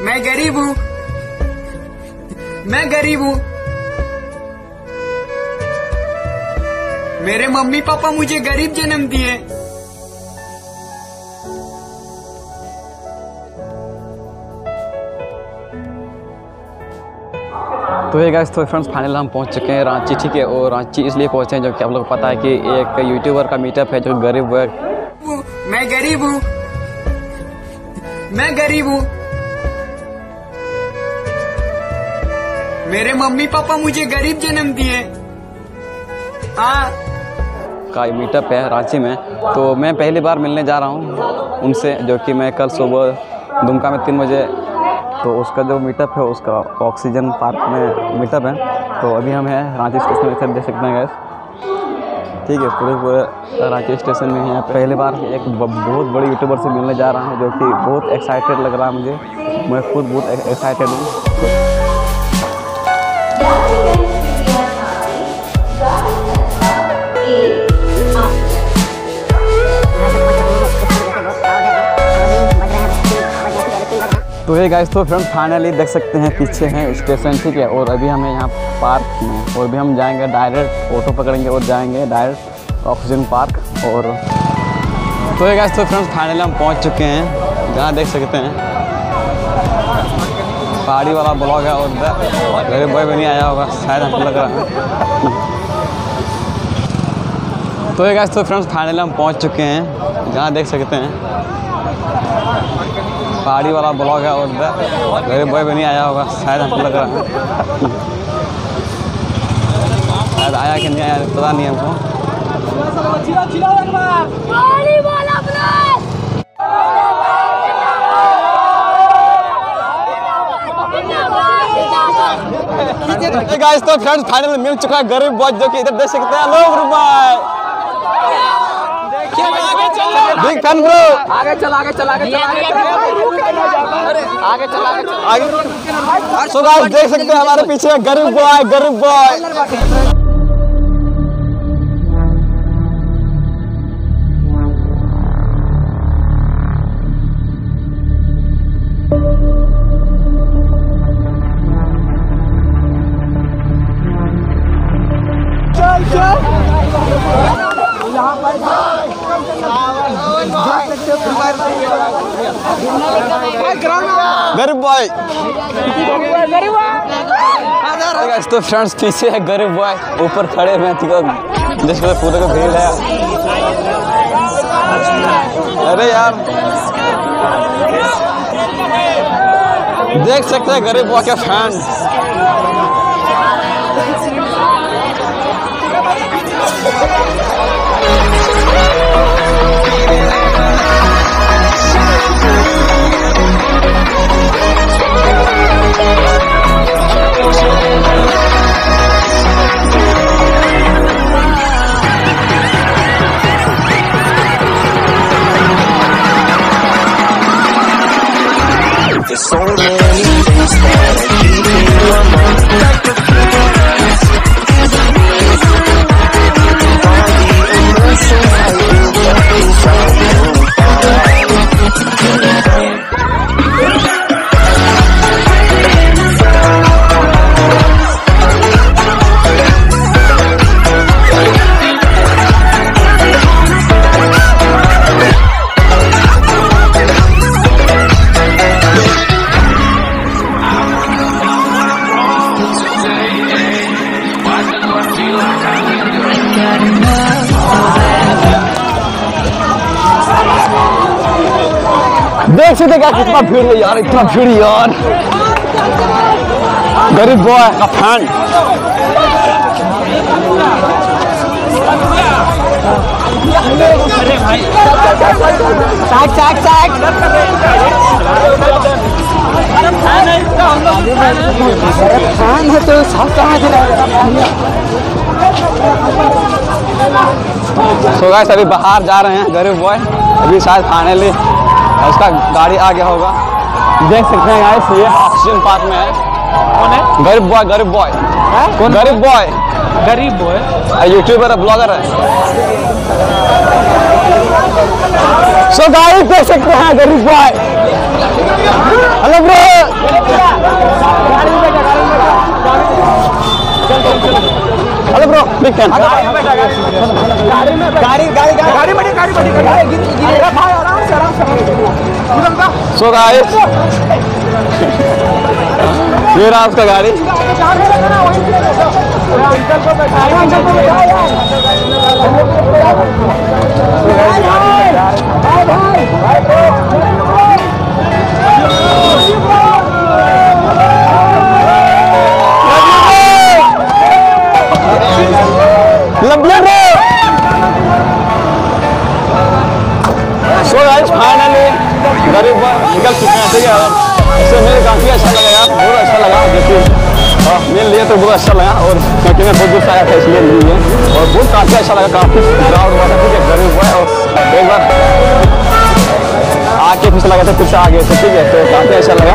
मैं गरीब हूँ। मैं गरीब हूँ। मेरे मम्मी पापा मुझे गरीब जन्म दिए। तो ये गाइस तो फ्रेंड्स फाइनल हम पहुँच चुके हैं रांची ठीक है? और रांची इसलिए पहुँचे हैं जो कि आप लोग को पता है कि एक यूट्यूबर का मीटअप है जो गरीब है मैं गरीब हूँ। मैं गरीब हूँ। मेरे मम्मी पापा मुझे गरीब जन्म दिए। हाँ। का मीटअप है रांची में। तो मैं पहली बार मिलने जा रहा हूँ उनसे जो कि मैं कल सुबह दुमका में तीन बजे तो उसका जो मीटअप है, उसका ऑक्सीजन पार्क में मीटअप है। तो अभी हम हैं रांची स्टेशन में देख सकते हैं गैस ठीक है, पूरे पूरे रांची स्टेशन में हैं पहली बार एक बहुत बड़ी यूट्यूबर से मिलने जा रहा हूँ, जो कि बहुत एक्साइटेड लग रहा है मुझे। मैं खुद बहुत एक्साइटेड हूँ। तो ये गाइस तो फ्रेंड फाइनली देख सकते हैं पीछे हैं स्टेशन ठीक है? और अभी हमें यहाँ पार्क में और भी हम जाएँगे डायरेक्ट ऑटो पकड़ेंगे और जाएँगे डायरेक्ट ऑक्सीजन पार्क और तो ये गाइस तो फ्रेंड्स फाइनली हम पहुँच चुके हैं। जहाँ देख सकते हैं। पहाड़ी वाला ब्लॉग है और गरीब बॉय भी नहीं आया होगा, शायद हमको लग रहा तो ये गाइस तो फ्रेंड्स फाइनली हम पहुँच चुके हैं। जहाँ देख सकते हैं। पहाड़ी वाला ब्लॉग है और गरीब बॉय भी नहीं आया होगा शायद हमको लग रहा है। शायद आया कि नहीं आया पता नहीं हमको। गाइस तो फ्रेंड्स फाइनल मिल चुका है गरीब बॉय जो कि इधर देख सकते हैं। लोग रुपए बिग फ़ैन ब्रो। आगे चल आगे चल आगे चल आगे चल। आगे चल आगे सो गाइस देख सकते हैं हमारे पीछे गरीब बॉय गरीब बॉय गरीब बॉय गाइस तो फ्रेंड्स पीछे है गरीब बॉय ऊपर खड़े हुए हैं जिसके लिए पूरे को भीड़ है। अरे यार। देख सकते हैं गरीब बॉय के फ़ैन There's देख सकते क्या कितना भीड़ है यार इतना भीड़ यार। गरीब बॉय का फ़ैन सो गाइस अभी बाहर जा रहे हैं गरीब बॉय अभी शायद फाइनली उसका गाड़ी आ गया होगा। देख सकते हैं गाइस ये ऑक्सीजन पार्क में है। कौन है? गरीब बॉय गरीब बॉय कौन? गरीब बॉय गरीब बॉय यूट्यूबर है ब्लॉगर है। सो गाइस देख सकते हैं गरीब boy hello bro hello bro fan गाड़ी गाड़ी गाड़ी गाड़ी बड़ी गाड़ी बड़ी गाड़ी गिर भाई आराम से आराम से गाइस ये रहा उसका गाड़ी। लंबिया हैं है इससे मुझे काफ़ी अच्छा लगा बहुत अच्छा लगा, जैसे मेरे लिए तो बहुत अच्छा लगा, और क्योंकि मैं बहुत दूर से आया था इसलिए लिए और बहुत काफ़ी अच्छा लगा, काफ़ी क्राउड हुआ था, ठीक है गरीब बॉय और एक बार आके फिर लगा था, फिर से आ गए थे ठीक है तो काफ़ी अच्छा लगा।